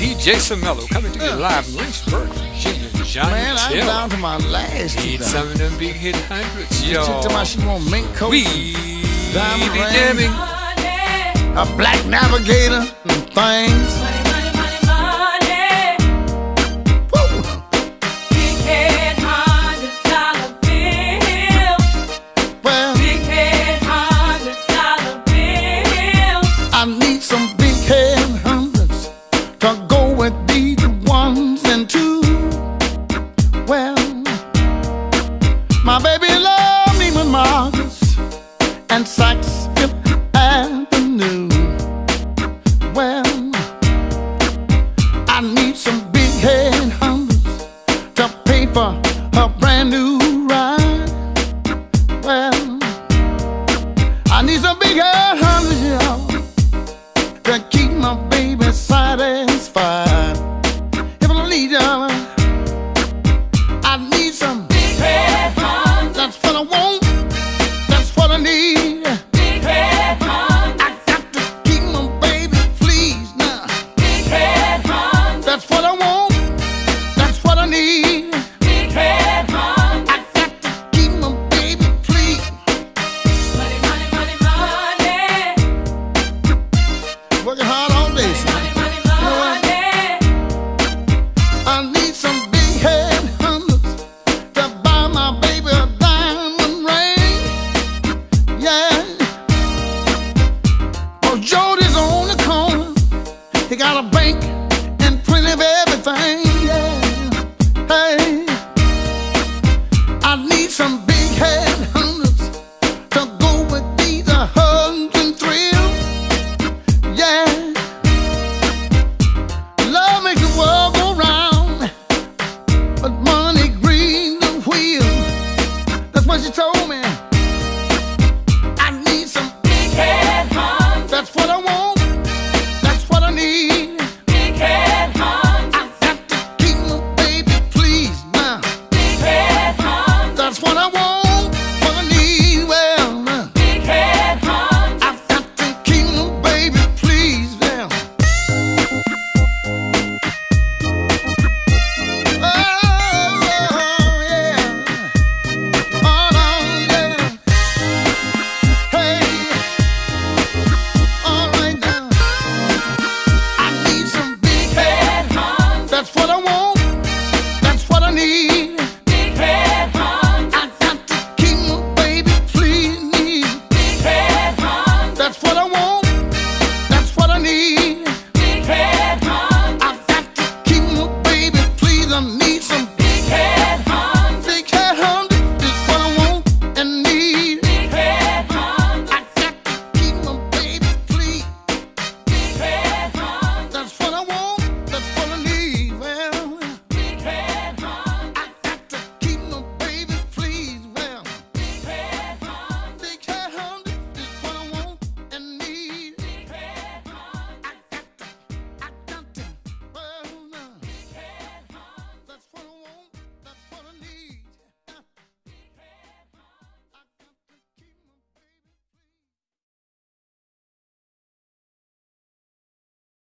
DJ Semelo coming to you live from Lynchburg, Virginia. Johnnie Man, I'm Taylor. down to my last two Need some of them big hit hundreds, She yo. told me she want mink coat, We Diamond be ring. jamming. a black navigator, and things. Woo! Well, I need some big my baby love me with Marcus and Saks Fifth Avenue. Well, I need some big head hundreds to pay for her brand new ride. Well, I need some big head hundreds, a bank and plenty of everything. Hey. I need some big head hundreds to go with these uh, hugs and thrills. Yeah. Love makes the world go round, but money green the wheel. That's what she told me.